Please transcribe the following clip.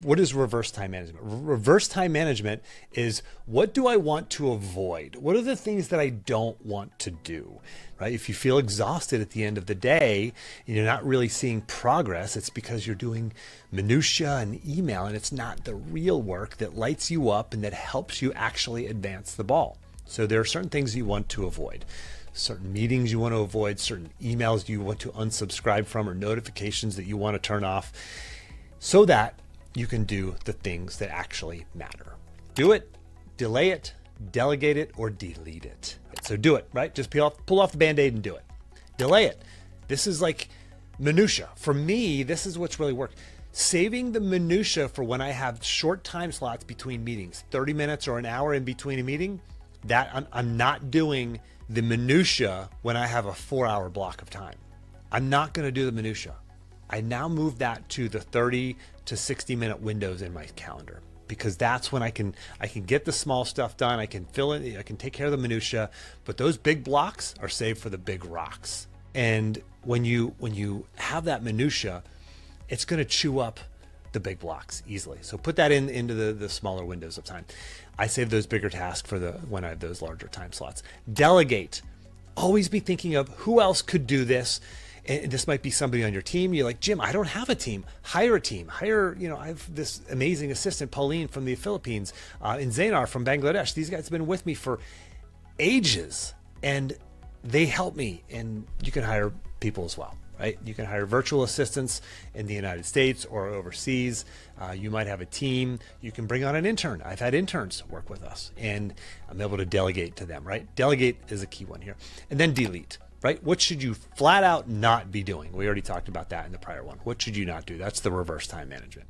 what is reverse time management? Reverse time management is what do I want to avoid? What are the things that I don't want to do? Right? If you feel exhausted at the end of the day and you're not really seeing progress, it's because you're doing minutia and email and it's not the real work that lights you up and that helps you actually advance the ball. So there are certain things you want to avoid. Certain meetings you want to avoid, certain emails you want to unsubscribe from, or notifications that you want to turn off, so that you can do the things that actually matter. Do it, delay it, delegate it, or delete it. So do it, right? Just pull off, pull off the band aid and do it. Delay it. This is like minutia. For me, this is what's really worked. Saving the minutia for when I have short time slots between meetings, 30 minutes or an hour in between a meeting, that I'm, I'm not doing the minutia when I have a four hour block of time. I'm not going to do the minutia. I now move that to the 30 to 60 minute windows in my calendar because that's when I can I can get the small stuff done. I can fill in, I can take care of the minutia, but those big blocks are saved for the big rocks. And when you when you have that minutia, it's going to chew up the big blocks easily. So put that in into the, the smaller windows of time. I save those bigger tasks for the when I have those larger time slots. Delegate. Always be thinking of who else could do this and this might be somebody on your team. You're like, Jim, I don't have a team. Hire a team. Hire, you know, I have this amazing assistant, Pauline from the Philippines, uh, and Zainar from Bangladesh. These guys have been with me for ages, and they help me. And you can hire people as well, right? You can hire virtual assistants in the United States or overseas. Uh, you might have a team. You can bring on an intern. I've had interns work with us, and I'm able to delegate to them, right? Delegate is a key one here, and then delete right? What should you flat out not be doing? We already talked about that in the prior one. What should you not do? That's the reverse time management.